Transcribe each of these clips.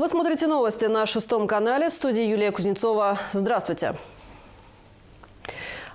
Вы смотрите новости на шестом канале. В студии Юлия Кузнецова. Здравствуйте.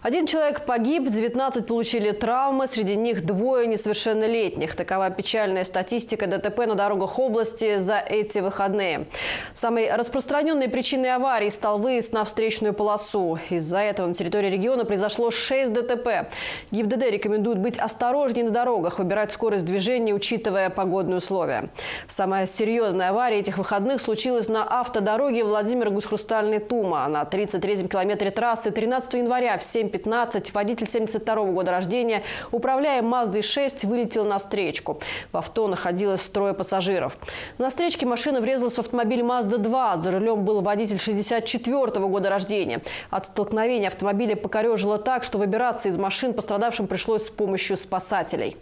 Один человек погиб, 19 получили травмы, среди них двое несовершеннолетних. Такова печальная статистика ДТП на дорогах области за эти выходные. Самой распространенной причиной аварии стал выезд на встречную полосу. Из-за этого на территории региона произошло 6 ДТП. ГИБДД рекомендует быть осторожнее на дорогах, выбирать скорость движения, учитывая погодные условия. Самая серьезная авария этих выходных случилась на автодороге Владимир Гусь-Хрустальный Тума. На 33-м километре трассы 13 января в 7 15 водитель 72 года рождения, управляя Маздой 6, вылетел на встречку. В авто находилось трое пассажиров. На встречке машина врезалась в автомобиль Мазда 2. За рулем был водитель 64 года рождения. От столкновения автомобиля покорежило так, что выбираться из машин пострадавшим пришлось с помощью спасателей.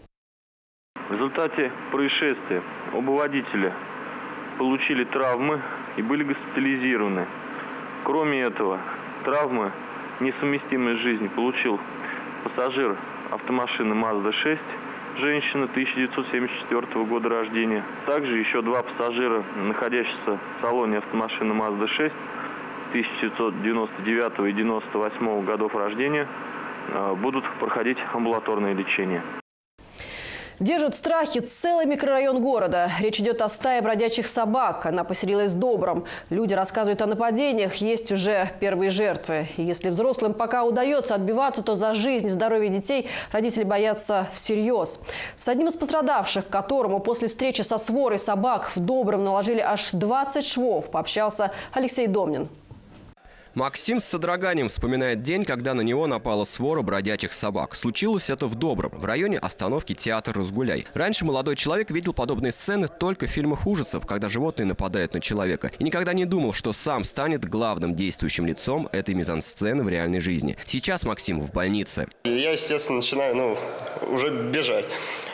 В результате происшествия оба водителя получили травмы и были госпитализированы. Кроме этого, травмы несовместимой с жизнью получил пассажир автомашины Mazda-6, женщина 1974 года рождения. Также еще два пассажира, находящихся в салоне автомашины Mazda-6 1999 и 1998 годов рождения, э, будут проходить амбулаторное лечение. Держит страхи целый микрорайон города. Речь идет о стае бродячих собак. Она поселилась Добром. Люди рассказывают о нападениях. Есть уже первые жертвы. И если взрослым пока удается отбиваться, то за жизнь и здоровье детей родители боятся всерьез. С одним из пострадавших, которому после встречи со сворой собак в Добром наложили аж 20 швов, пообщался Алексей Домнин. Максим с содроганием вспоминает день, когда на него напала свора бродячих собак. Случилось это в Добром, в районе остановки театр «Разгуляй». Раньше молодой человек видел подобные сцены только в фильмах ужасов, когда животные нападают на человека. И никогда не думал, что сам станет главным действующим лицом этой мизансцены в реальной жизни. Сейчас Максим в больнице. Я, естественно, начинаю, ну, уже бежать.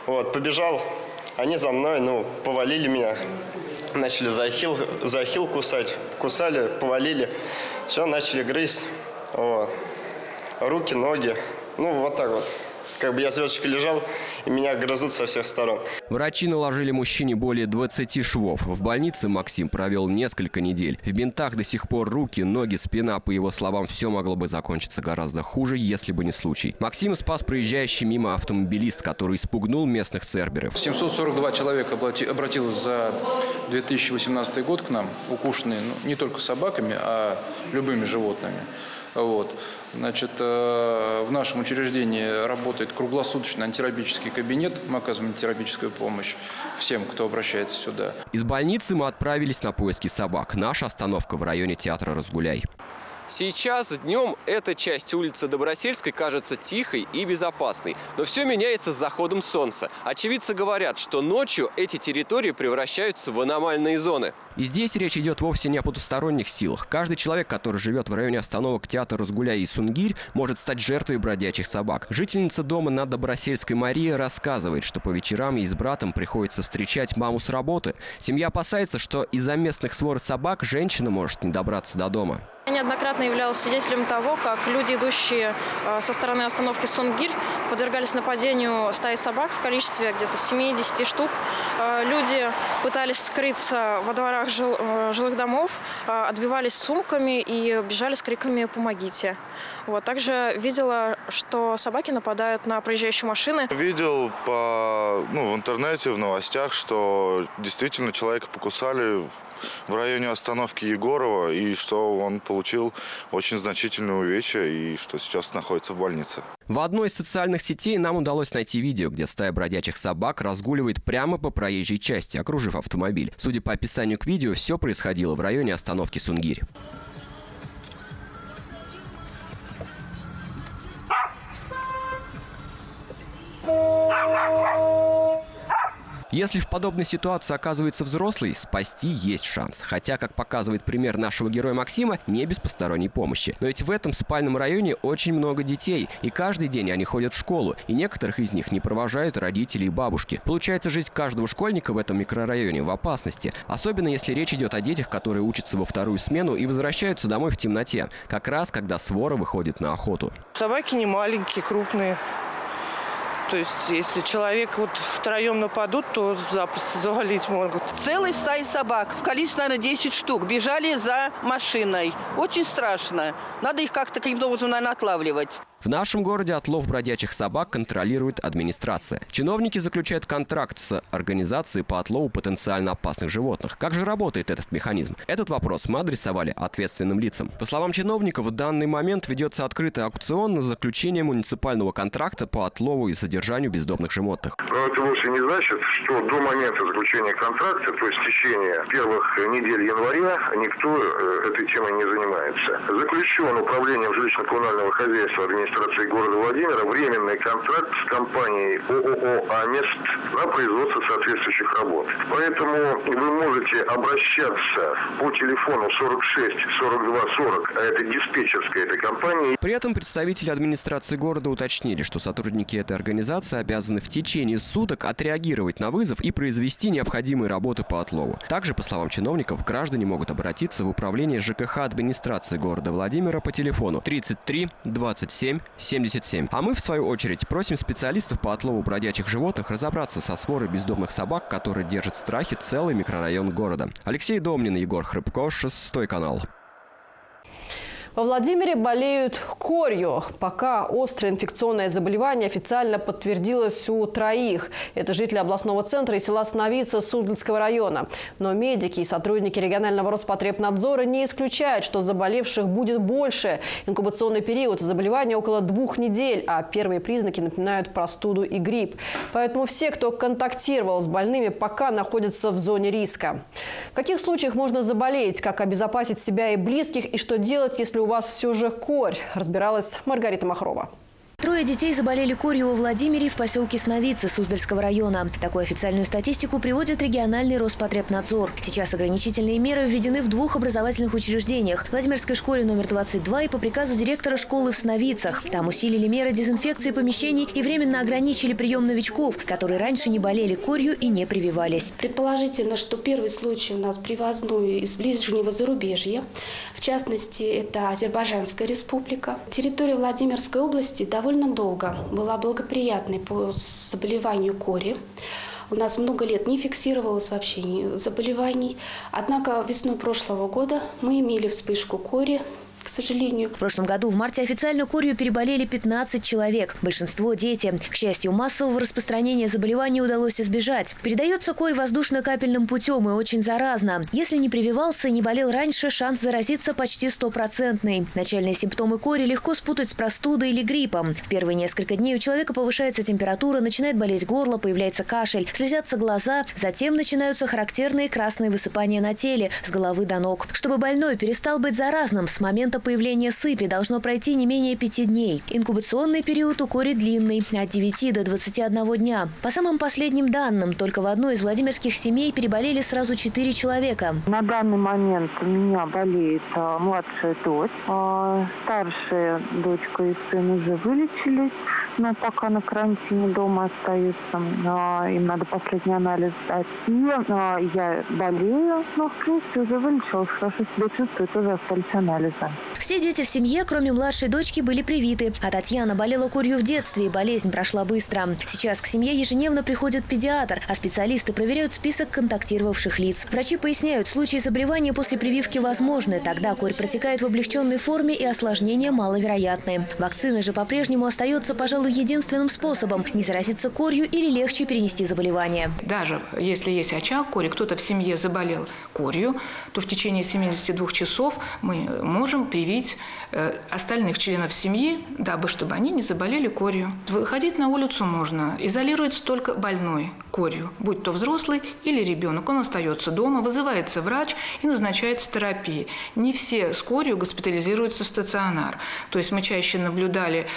Вот, побежал, они за мной, ну, повалили меня, начали за ахилл, за ахилл кусать, кусали, повалили. Все, начали грызть. Вот. Руки, ноги. Ну, вот так вот. Как бы я звездочкой лежал, и меня грызут со всех сторон. Врачи наложили мужчине более 20 швов. В больнице Максим провел несколько недель. В бинтах до сих пор руки, ноги, спина. По его словам, все могло бы закончиться гораздо хуже, если бы не случай. Максим спас проезжающий мимо автомобилист, который испугнул местных церберов. 742 человека обратилось за 2018 год к нам, укушенные ну, не только собаками, а любыми животными. Вот. Значит, э, в нашем учреждении работает круглосуточный антирабический кабинет. Мы оказываем антирабическую помощь всем, кто обращается сюда. Из больницы мы отправились на поиски собак. Наша остановка в районе театра «Разгуляй». Сейчас днем эта часть улицы Добросельской кажется тихой и безопасной. Но все меняется с заходом солнца. Очевидцы говорят, что ночью эти территории превращаются в аномальные зоны. И здесь речь идет вовсе не о потусторонних силах. Каждый человек, который живет в районе остановок театра Разгуляй и Сунгирь, может стать жертвой бродячих собак. Жительница дома на Добросельской Мария рассказывает, что по вечерам ей с братом приходится встречать маму с работы. Семья опасается, что из-за местных свор собак женщина может не добраться до дома. Я неоднократно являлась свидетелем того, как люди, идущие э, со стороны остановки Сунгирь, подвергались нападению стаи собак в количестве где-то 7-10 штук. Э, люди пытались скрыться во дворах жил, э, жилых домов, отбивались сумками и бежали с криками «помогите». Вот. Также видела, что собаки нападают на проезжающие машины. Видел по, ну, в интернете, в новостях, что действительно человека покусали в районе остановки Егорова, и что он получил очень значительное увечья, и что сейчас находится в больнице. В одной из социальных сетей нам удалось найти видео, где стая бродячих собак разгуливает прямо по проезжей части, окружив автомобиль. Судя по описанию к видео, все происходило в районе остановки Сунгирь. Если в подобной ситуации оказывается взрослый, спасти есть шанс. Хотя, как показывает пример нашего героя Максима, не без посторонней помощи. Но ведь в этом спальном районе очень много детей, и каждый день они ходят в школу, и некоторых из них не провожают родители и бабушки. Получается, жизнь каждого школьника в этом микрорайоне в опасности. Особенно если речь идет о детях, которые учатся во вторую смену и возвращаются домой в темноте. Как раз, когда свора выходит на охоту. Собаки не маленькие, крупные. То есть, если человек вот втроем нападут, то запросто завалить могут. Целый стаи собак, в количестве, наверное, 10 штук, бежали за машиной. Очень страшно. Надо их как-то каким-то образом, наверное, отлавливать. В нашем городе отлов бродячих собак контролирует администрация. Чиновники заключают контракт с организацией по отлову потенциально опасных животных. Как же работает этот механизм? Этот вопрос мы адресовали ответственным лицам. По словам чиновников, в данный момент ведется открытый аукцион на заключение муниципального контракта по отлову и содержанию бездомных животных. Но это вовсе не значит, что до момента заключения контракта, то есть в течение первых недель января, никто э, этой темой не занимается. Заключен управлением жилищно-коммунального хозяйства администрации города Владимира временный контракт с компанией ООО «Амест» на производство соответствующих работ. Поэтому вы можете обращаться по телефону 46 42 40, а это диспетчерская этой компании. При этом представители администрации города уточнили, что сотрудники этой организации обязаны в течение суток отреагировать на вызов и произвести необходимые работы по отлову. Также, по словам чиновников, граждане могут обратиться в управление ЖКХ администрации города Владимира по телефону 33 27 77. А мы, в свою очередь, просим специалистов по отлову бродячих животных разобраться со сворой бездомных собак, которые держат в страхе целый микрорайон города. Алексей Домнин, Егор Хрыбко, шестой канал. Во Владимире болеют корью. Пока острое инфекционное заболевание официально подтвердилось у троих. Это жители областного центра и села Сновица Суздальского района. Но медики и сотрудники регионального Роспотребнадзора не исключают, что заболевших будет больше. Инкубационный период заболевания около двух недель, а первые признаки напоминают простуду и грипп. Поэтому все, кто контактировал с больными, пока находятся в зоне риска. В каких случаях можно заболеть, как обезопасить себя и близких, и что делать, если у вас все же корь, разбиралась Маргарита Махрова. Трое детей заболели корью во Владимире в поселке Сновицы Суздальского района. Такую официальную статистику приводит региональный Роспотребнадзор. Сейчас ограничительные меры введены в двух образовательных учреждениях – Владимирской школе номер 22 и по приказу директора школы в Сновицах. Там усилили меры дезинфекции помещений и временно ограничили прием новичков, которые раньше не болели корью и не прививались. Предположительно, что первый случай у нас привозной из ближнего зарубежья. В частности, это Азербайджанская республика. Территория Владимирской области довольно довольно долго была благоприятной по заболеванию кори. У нас много лет не фиксировалось вообще заболеваний. Однако весной прошлого года мы имели вспышку кори к сожалению. В прошлом году в марте официально корью переболели 15 человек. Большинство – дети. К счастью, массового распространения заболевания удалось избежать. Передается корь воздушно-капельным путем и очень заразно. Если не прививался и не болел раньше, шанс заразиться почти стопроцентный. Начальные симптомы кори легко спутать с простудой или гриппом. В первые несколько дней у человека повышается температура, начинает болеть горло, появляется кашель, слезятся глаза. Затем начинаются характерные красные высыпания на теле, с головы до ног. Чтобы больной перестал быть заразным, с момента появления сыпи должно пройти не менее пяти дней. Инкубационный период у кори длинный – от 9 до 21 дня. По самым последним данным, только в одной из владимирских семей переболели сразу четыре человека. На данный момент у меня болеет а, младшая дочь. А, старшая дочка и сын уже вылечились, но пока на карантине дома остаются. А, им надо последний анализ сдать. И я болею, но в принципе уже вылечилась, хорошо себя чувствую, тоже остались анализы. Все дети в семье, кроме младшей дочки, были привиты. А Татьяна болела курью в детстве, и болезнь прошла быстро. Сейчас к семье ежедневно приходит педиатр, а специалисты проверяют список контактировавших лиц. Врачи поясняют, случаи заболевания после прививки возможны. Тогда корь протекает в облегченной форме и осложнения маловероятны. Вакцина же по-прежнему остается, пожалуй, единственным способом не заразиться корью или легче перенести заболевание. Даже если есть очаг кори, кто-то в семье заболел корью, то в течение 72 часов мы можем привить э, остальных членов семьи, дабы чтобы они не заболели корью. Выходить на улицу можно. Изолируется только больной корью, будь то взрослый или ребенок. Он остается дома, вызывается врач и назначается терапия. Не все с корью госпитализируются в стационар. То есть мы чаще наблюдали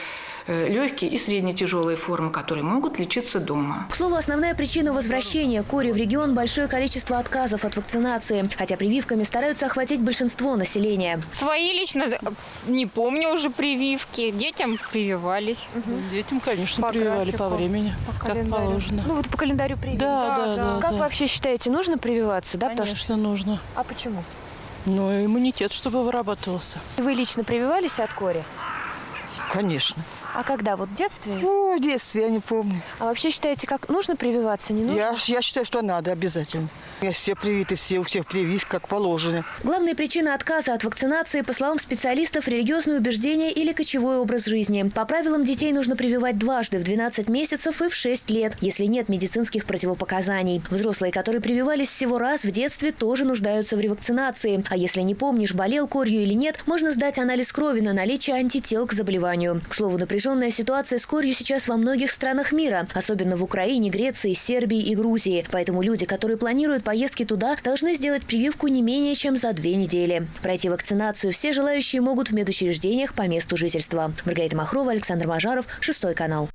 легкие и средне-тяжелые формы, которые могут лечиться дома. К слову, основная причина возвращения кори в регион – большое количество отказов от вакцинации. Хотя прививками стараются охватить большинство населения. Свои лично э, не помню уже прививки. Детям прививались. Угу. Детям, конечно, по прививали графику, по времени, по как положено. Ну вот по календарю прививки. Да, да, да. да как да. вообще считаете, нужно прививаться? Да, конечно, что... нужно. А почему? Ну, иммунитет, чтобы вырабатывался. Вы лично прививались от кори? Конечно. А когда? Вот в детстве? Ну, в детстве, я не помню. А вообще считаете, как нужно прививаться, не нужно? Я, я считаю, что надо обязательно. Я все привиты, все, у всех прививки, как положено. Главная причина отказа от вакцинации, по словам специалистов, религиозные убеждения или кочевой образ жизни. По правилам детей нужно прививать дважды в 12 месяцев и в 6 лет, если нет медицинских противопоказаний. Взрослые, которые прививались всего раз в детстве, тоже нуждаются в ревакцинации. А если не помнишь, болел корью или нет, можно сдать анализ крови на наличие антител к заболеванию. К слову, напряженная ситуация с корью сейчас во многих странах мира, особенно в Украине, Греции, Сербии и Грузии. Поэтому люди, которые планируют поездки туда, должны сделать прививку не менее чем за две недели. Пройти вакцинацию все желающие могут в медучреждениях по месту жительства. Маргарита Махрова, Александр Мажаров, Шестой канал.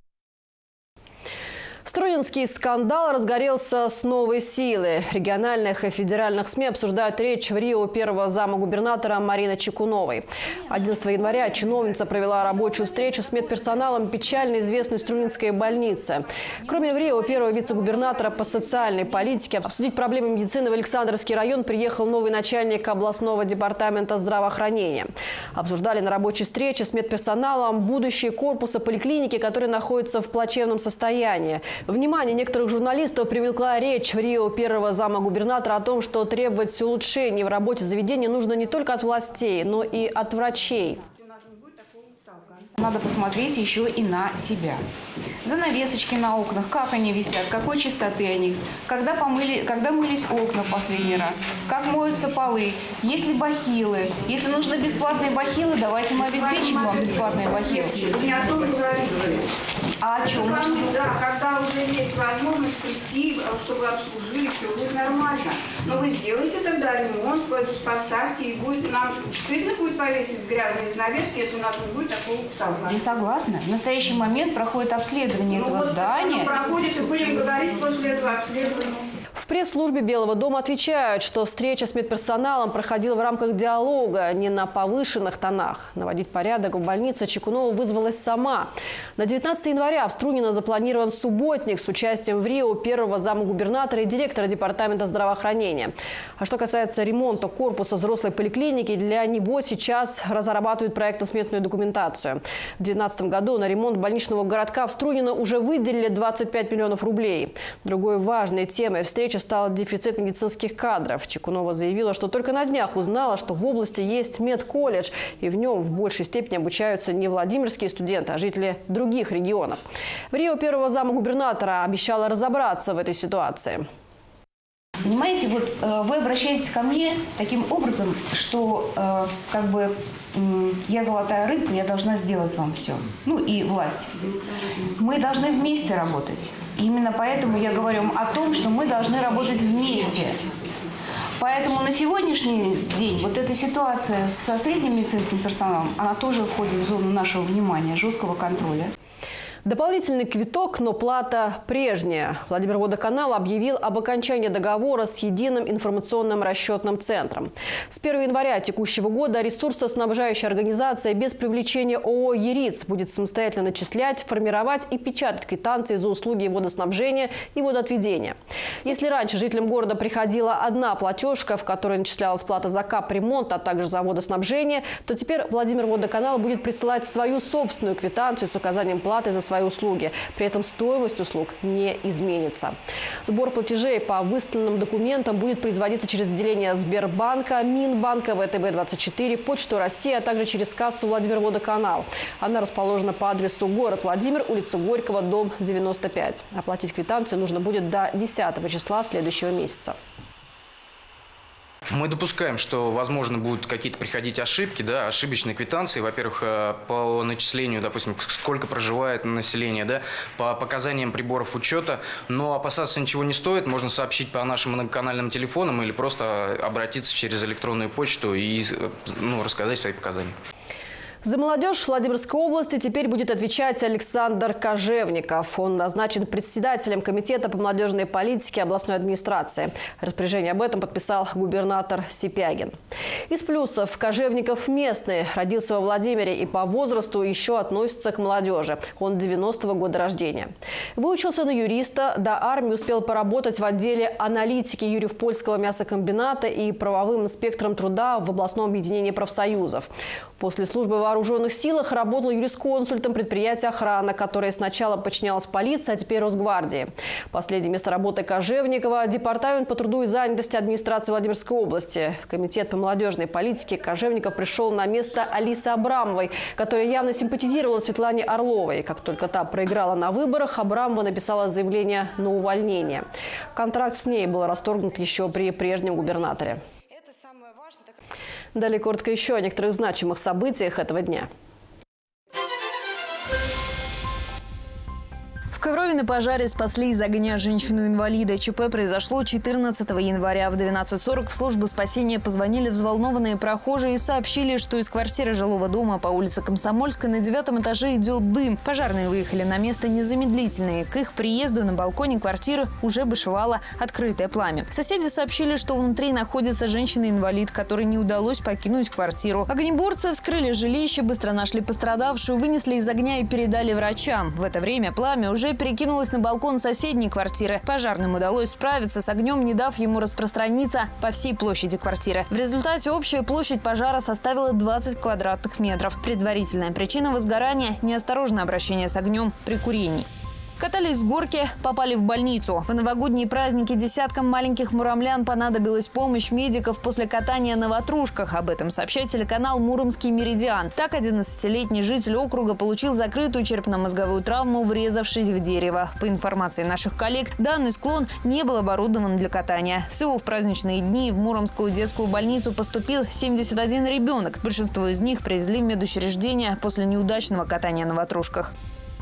Струинский скандал разгорелся с новой силы. Региональных и федеральных СМИ обсуждают речь в Рио первого зама губернатора Марины Чекуновой. 11 января чиновница провела рабочую встречу с медперсоналом печально известной Струинской больницы. Кроме в Рио первого вице-губернатора по социальной политике обсудить проблемы медицины в Александровский район приехал новый начальник областного департамента здравоохранения. Обсуждали на рабочей встрече с медперсоналом будущее корпуса поликлиники, который находится в плачевном состоянии. Внимание некоторых журналистов привлекла речь в Рио первого зама губернатора о том, что требовать улучшений в работе заведения нужно не только от властей, но и от врачей. Надо посмотреть еще и на себя. Занавесочки на окнах, как они висят, какой чистоты они, когда, помыли, когда мылись окна в последний раз, как моются полы, есть ли бахилы. Если нужны бесплатные бахилы, давайте мы обеспечим вам бесплатные бахилы. А о чем? Когда, мы- да, когда уже есть возможность прийти, чтобы обслужили, все будет нормально. Но вы сделаете тогда ремонт, поставьте, и будет нам стыдно будет повесить грязные занавески, если у нас не будет такого потолка. Я согласна. В настоящий момент проходит обследование Ну этого вот, здания. проходит, и будем говорить после этого обследования. Пресс-службе Белого дома отвечают, что встреча с медперсоналом проходила в рамках диалога, не на повышенных тонах. Наводить порядок в больнице Чекунова вызвалась сама. На 19 января в Струнино запланирован субботник с участием в Рио первого зама губернатора и директора департамента здравоохранения. А что касается ремонта корпуса взрослой поликлиники, для него сейчас разрабатывают проектно-сметную документацию. В 2012 году на ремонт больничного городка в Струнино уже выделили 25 миллионов рублей. Другой важной темой встречи стал дефицит медицинских кадров. Чекунова заявила, что только на днях узнала, что в области есть медколледж, и в нем в большей степени обучаются не владимирские студенты, а жители других регионов. В Рио первого зама губернатора обещала разобраться в этой ситуации. Понимаете, вот э, вы обращаетесь ко мне таким образом, что э, как бы я золотая рыбка, я должна сделать вам все. Ну и власть. Мы должны вместе работать. И именно поэтому я говорю о том, что мы должны работать вместе. Поэтому на сегодняшний день вот эта ситуация со средним медицинским персоналом, она тоже входит в зону нашего внимания, жесткого контроля. Дополнительный квиток, но плата прежняя. Владимир Водоканал объявил об окончании договора с единым информационным расчетным центром. С 1 января текущего года ресурсоснабжающая организация без привлечения ООО «Ериц» будет самостоятельно начислять, формировать и печатать квитанции за услуги водоснабжения и водоотведения. Если раньше жителям города приходила одна платежка, в которой начислялась плата за капремонт, а также за водоснабжение, то теперь Владимир Водоканал будет присылать свою собственную квитанцию с указанием платы за свои услуги. При этом стоимость услуг не изменится. Сбор платежей по выставленным документам будет производиться через отделение Сбербанка, Минбанка, ВТБ-24, Почту России, а также через кассу Владимир Водоканал. Она расположена по адресу город Владимир, улица Горького, дом 95. Оплатить квитанцию нужно будет до 10 числа следующего месяца. Мы допускаем, что, возможно, будут какие-то приходить ошибки, да, ошибочные квитанции, во-первых, э, по начислению, допустим, сколько проживает население, да, по показаниям приборов учета, но опасаться ничего не стоит, можно сообщить по нашим многоканальным телефонам или просто обратиться через электронную почту и э, ну, рассказать свои показания. За молодежь Владимирской области теперь будет отвечать Александр Кожевников. Он назначен председателем Комитета по молодежной политике областной администрации. Распоряжение об этом подписал губернатор Сипягин. Из плюсов Кожевников местный, родился во Владимире и по возрасту еще относится к молодежи. Он 90-го года рождения. Выучился на юриста, до армии успел поработать в отделе аналитики Юрьев-Польского мясокомбината и правовым инспектором труда в областном объединении профсоюзов. После службы в вооруженных силах, работал юрисконсультом предприятия «Охрана», которое сначала подчинялось полиции, а теперь Росгвардии. Последнее место работы Кожевникова – департамент по труду и занятости администрации Владимирской области. В комитет по молодежной политике Кожевников пришел на место Алисы Абрамовой, которая явно симпатизировала Светлане Орловой. Как только та проиграла на выборах, Абрамова написала заявление на увольнение. Контракт с ней был расторгнут еще при прежнем губернаторе. Далее коротко еще о некоторых значимых событиях этого дня. Коврове на пожаре спасли из огня женщину-инвалида. ЧП произошло 14 января. В 12.40 в службу спасения позвонили взволнованные прохожие и сообщили, что из квартиры жилого дома по улице Комсомольской на девятом этаже идет дым. Пожарные выехали на место незамедлительные. К их приезду на балконе квартиры уже бушевало открытое пламя. Соседи сообщили, что внутри находится женщина-инвалид, которой не удалось покинуть квартиру. Огнеборцы вскрыли жилище, быстро нашли пострадавшую, вынесли из огня и передали врачам. В это время пламя уже перекинулась на балкон соседней квартиры. Пожарным удалось справиться с огнем, не дав ему распространиться по всей площади квартиры. В результате общая площадь пожара составила 20 квадратных метров. Предварительная причина возгорания – неосторожное обращение с огнем при курении. Катались с горки, попали в больницу. В новогодние праздники десяткам маленьких муромлян понадобилась помощь медиков после катания на ватрушках. Об этом сообщает телеканал «Муромский меридиан». Так, 11-летний житель округа получил закрытую черепно-мозговую травму, врезавшись в дерево. По информации наших коллег, данный склон не был оборудован для катания. Всего в праздничные дни в Муромскую детскую больницу поступил 71 ребенок. Большинство из них привезли в медучреждение после неудачного катания на ватрушках.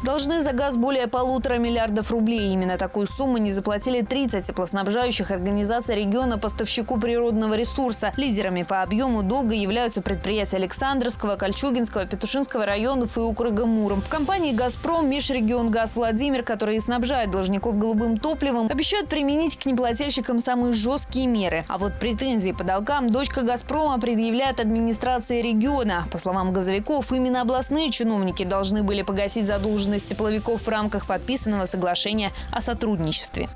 Должны за газ более полутора миллиардов рублей. Именно такую сумму не заплатили 30 теплоснабжающих организаций региона поставщику природного ресурса. Лидерами по объему долго являются предприятия Александровского, Кольчугинского, Петушинского районов и округа Муром. В компании «Газпром» Межрегион «Газ Владимир», который снабжает должников голубым топливом, обещают применить к неплательщикам самые жесткие меры. А вот претензии по долгам дочка «Газпрома» предъявляет администрации региона. По словам газовиков, именно областные чиновники должны были погасить задолженность задолженность тепловиков в рамках подписанного соглашения о сотрудничестве.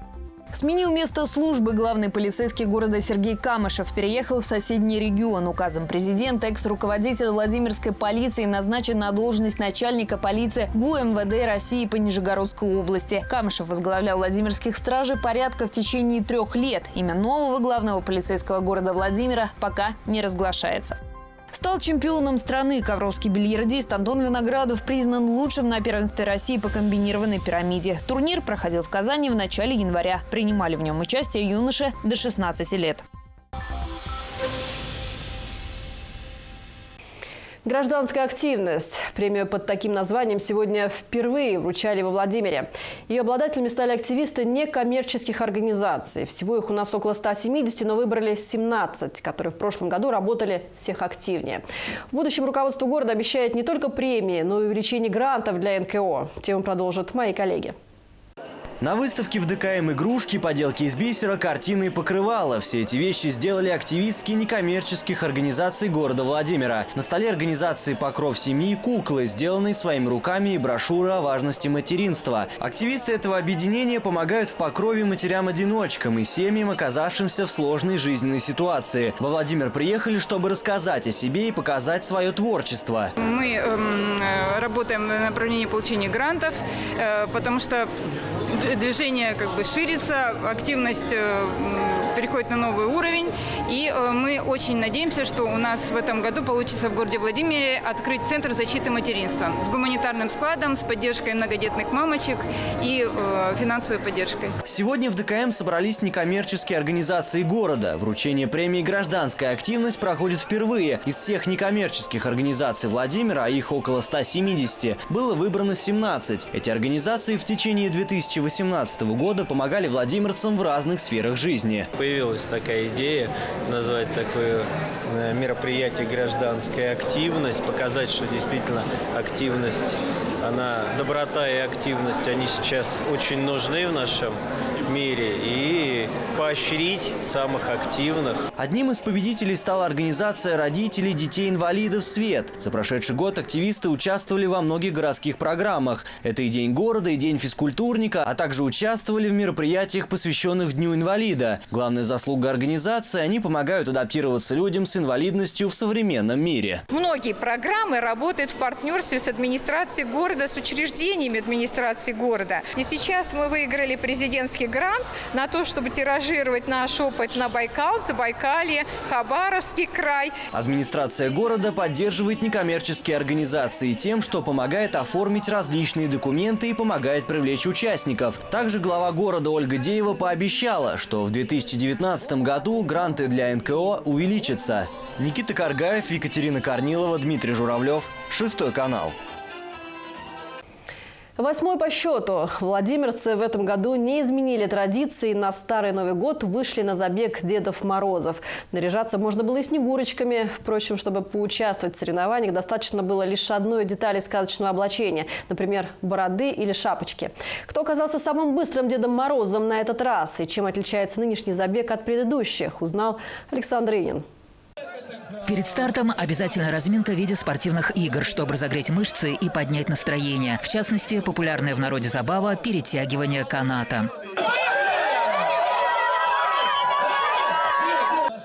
Сменил место службы главный полицейский города Сергей Камышев. Переехал в соседний регион. Указом президента экс-руководитель Владимирской полиции назначен на должность начальника полиции ГУ МВД России по Нижегородской области. Камышев возглавлял Владимирских стражей порядка в течение трех лет. Имя нового главного полицейского города Владимира пока не разглашается. Стал чемпионом страны. Ковровский бильярдист Антон Виноградов признан лучшим на первенстве России по комбинированной пирамиде. Турнир проходил в Казани в начале января. Принимали в нем участие юноши до 16 лет. Гражданская активность. Премию под таким названием сегодня впервые вручали во Владимире. Ее обладателями стали активисты некоммерческих организаций. Всего их у нас около 170, но выбрали 17, которые в прошлом году работали всех активнее. В будущем руководство города обещает не только премии, но и увеличение грантов для НКО. Тему продолжат мои коллеги. На выставке в ДКМ игрушки, поделки из бисера, картины и покрывала. Все эти вещи сделали активистки некоммерческих организаций города Владимира. На столе организации «Покров семьи» куклы, сделанные своими руками и брошюры о важности материнства. Активисты этого объединения помогают в покрове матерям-одиночкам и семьям, оказавшимся в сложной жизненной ситуации. Во Владимир приехали, чтобы рассказать о себе и показать свое творчество. Мы эм, э, работаем в направлении получения грантов, э, потому что движение как бы ширится, активность э, переходит на новый уровень. И э, мы очень надеемся, что у нас в этом году получится в городе Владимире открыть Центр защиты материнства с гуманитарным складом, с поддержкой многодетных мамочек и э, финансовой поддержкой. Сегодня в ДКМ собрались некоммерческие организации города. Вручение премии «Гражданская активность» проходит впервые. Из всех некоммерческих организаций Владимира, а их около 170, было выбрано 17. Эти организации в течение 2018 года помогали владимирцам в разных сферах жизни. Появилась такая идея назвать такое э, мероприятие «Гражданская активность», показать, что действительно активность, она, доброта и активность, они сейчас очень нужны в нашем мире и поощрить самых активных. Одним из победителей стала организация родителей детей-инвалидов «Свет». За прошедший год активисты участвовали во многих городских программах. Это и День города, и День физкультурника, а также участвовали в мероприятиях, посвященных Дню инвалида. Главная заслуга организации – они помогают адаптироваться людям с инвалидностью в современном мире. Многие программы работают в партнерстве с администрацией города, с учреждениями администрации города. И сейчас мы выиграли президентский грант на то, чтобы тиражировать наш опыт на Байкал, Забайкалье, Хабаровский край. Администрация города поддерживает некоммерческие организации тем, что помогает оформить различные документы и помогает привлечь участников. Также глава города Ольга Деева пообещала, что в 2019 году гранты для НКО увеличатся. Никита Каргаев, Екатерина Корнилова, Дмитрий Журавлев. Шестой канал. Восьмой по счету. Владимирцы в этом году не изменили традиции. На Старый Новый год вышли на забег Дедов Морозов. Наряжаться можно было и снегурочками. Впрочем, чтобы поучаствовать в соревнованиях, достаточно было лишь одной детали сказочного облачения. Например, бороды или шапочки. Кто оказался самым быстрым Дедом Морозом на этот раз? И чем отличается нынешний забег от предыдущих, узнал Александр Инин. Перед стартом обязательно разминка в виде спортивных игр, чтобы разогреть мышцы и поднять настроение. В частности, популярная в народе забава – перетягивание каната.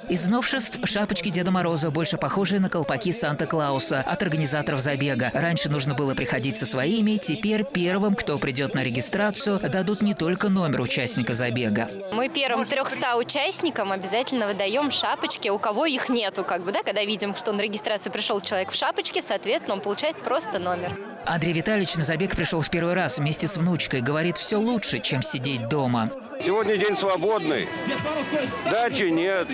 Из новшеств – шапочки Деда Мороза, больше похожие на колпаки Санта-Клауса от организаторов забега. Раньше нужно было приходить со своими, теперь первым, кто придет на регистрацию, дадут не только номер участника забега. Мы первым 300 участникам обязательно выдаем шапочки, у кого их нету, как бы, да, когда видим, что на регистрацию пришел человек в шапочке, соответственно, он получает просто номер. Андрей Витальевич на забег пришел в первый раз вместе с внучкой. Говорит, все лучше, чем сидеть дома. Сегодня день свободный. Дачи нет.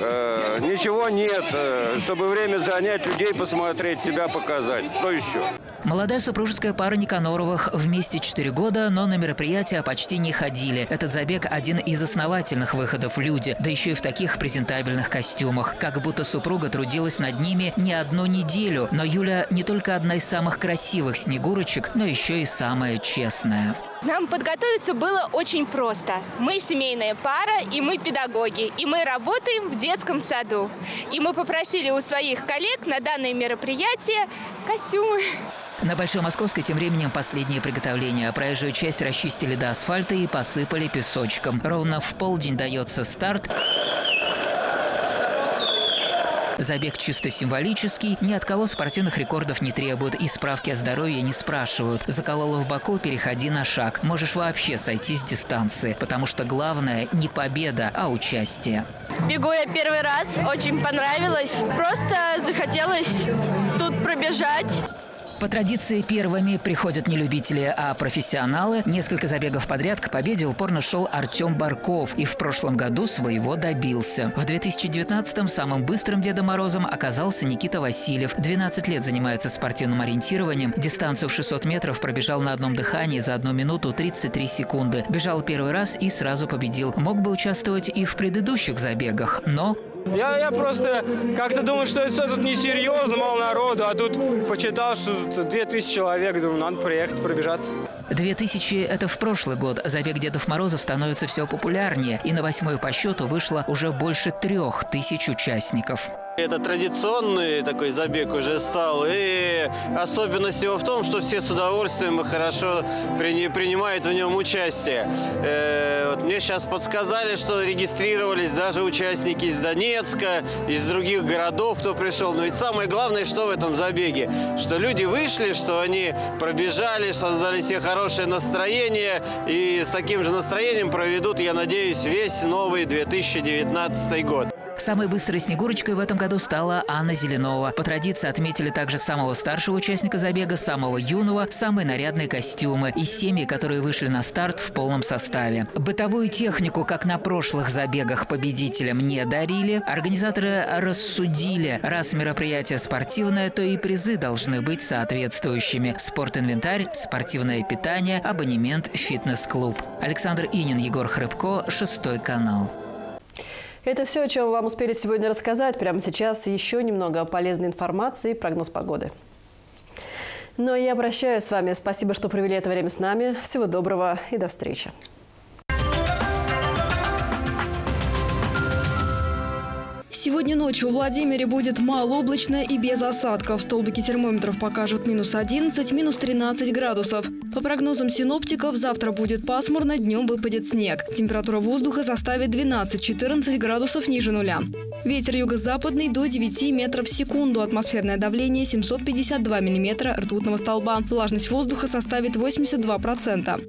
Э, ничего нет. Э, чтобы время занять, людей посмотреть, себя показать. Что еще? Молодая супружеская пара Никаноровых вместе 4 года, но на мероприятия почти не ходили. Этот забег – один из основательных выходов люди, да еще и в таких презентабельных костюмах. Как будто супруга трудилась над ними не одну неделю. Но Юля не только одна из самых красивых снегурочек, но еще и самая честная. Нам подготовиться было очень просто. Мы семейная пара, и мы педагоги, и мы работаем в детском саду. И мы попросили у своих коллег на данное мероприятие костюмы. На Большой Московской тем временем последние приготовления. Проезжую часть расчистили до асфальта и посыпали песочком. Ровно в полдень дается старт. Забег чисто символический, ни от кого спортивных рекордов не требуют и справки о здоровье не спрашивают. Заколола в боку, переходи на шаг. Можешь вообще сойти с дистанции, потому что главное не победа, а участие. Бегу я первый раз, очень понравилось. Просто захотелось тут пробежать. По традиции первыми приходят не любители, а профессионалы. Несколько забегов подряд к победе упорно шел Артем Барков и в прошлом году своего добился. В 2019-м самым быстрым Дедом Морозом оказался Никита Васильев. 12 лет занимается спортивным ориентированием. Дистанцию в 600 метров пробежал на одном дыхании за одну минуту 33 секунды. Бежал первый раз и сразу победил. Мог бы участвовать и в предыдущих забегах, но я, я просто как-то думал, что это тут несерьезно, мало народу, а тут почитал, что тут 2000 человек, думаю, надо приехать, пробежаться. 2000 – это в прошлый год. Забег Дедов Морозов становится все популярнее, и на восьмой по счету вышло уже больше трех тысяч участников. Это традиционный такой забег уже стал. И особенность его в том, что все с удовольствием и хорошо принимают в нем участие. Э, мне сейчас подсказали, что регистрировались даже участники из Донецка, из других городов, кто пришел. Но ведь самое главное, что в этом забеге, что люди вышли, что они пробежали, создали себе хорошее настроение и с таким же настроением проведут, я надеюсь, весь новый 2019 год. Самой быстрой Снегурочкой в этом году стала Анна Зеленова. По традиции отметили также самого старшего участника забега, самого юного, самые нарядные костюмы и семьи, которые вышли на старт в полном составе. Бытовую технику, как на прошлых забегах, победителям не дарили. Организаторы рассудили, раз мероприятие спортивное, то и призы должны быть соответствующими. Спортинвентарь, спортивное питание, абонемент фитнес-клуб. Александр Инин, Егор Хрыбко, Шестой канал. Это все, о чем вам успели сегодня рассказать. Прямо сейчас еще немного полезной информации и прогноз погоды. Ну а я прощаюсь с вами. Спасибо, что провели это время с нами. Всего доброго и до встречи. Сегодня ночью в Владимире будет малооблачно и без осадков. Столбики термометров покажут минус 11, минус 13 градусов. По прогнозам синоптиков, завтра будет пасмурно, днем выпадет снег. Температура воздуха составит 12-14 градусов ниже нуля. Ветер юго-западный до 9 метров в секунду. Атмосферное давление 752 миллиметра ртутного столба. Влажность воздуха составит 82%.